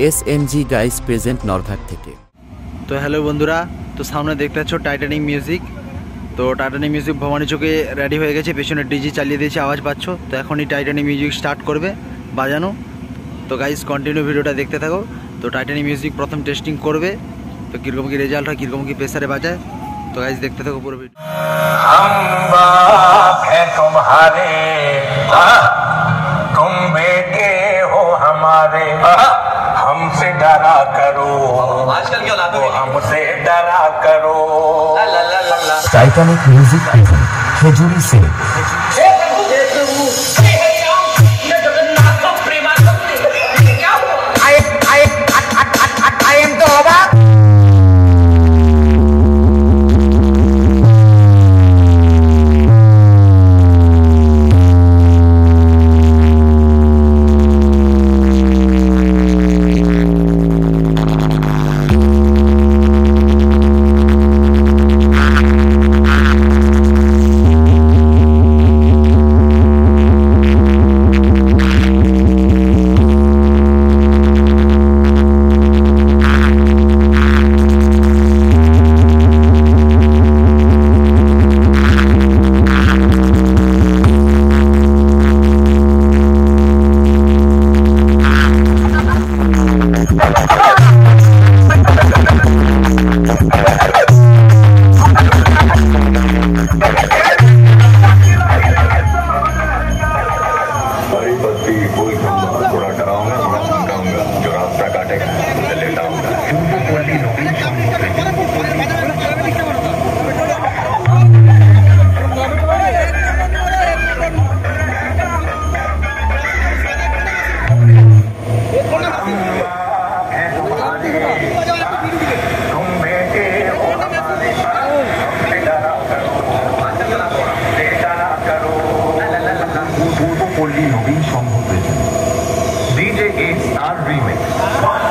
S M G guys present Narghat থেকে তো hello বন্ধুরা তো সামনে দেখতে পাচ্ছ টাইটানিক মিউজিক তো টাইটানিক মিউজিক ভবানী চোখে রেডি হয়ে গেছে পেছনে ডিজি চালিয়ে দিয়েছে আওয়াজ পাচ্ছ তো এখনই টাইটানিক মিউজিক স্টার্ট করবে বাজানো তো গাইজ কন্টিনিউ ভিডিওটা দেখতে থাকো তো টাইটানিক মিউজিক প্রথম টেস্টিং করবে তো কীরকম কী রেজাল্ট হয় কীরকম কী প্রেসারে বাজায় তো গাইজ দেখতে থাকো পুরো ভিডিও हम बाप हैं तुम्हारे तुम बेटे हो हमारे हमसे डरा करो। आजकल की औलादों को हमसे डरा करो। टाइटैनिक म्यूज़िक खजूरी से। आई एम तो अबाक ए स्टार रीमेक्स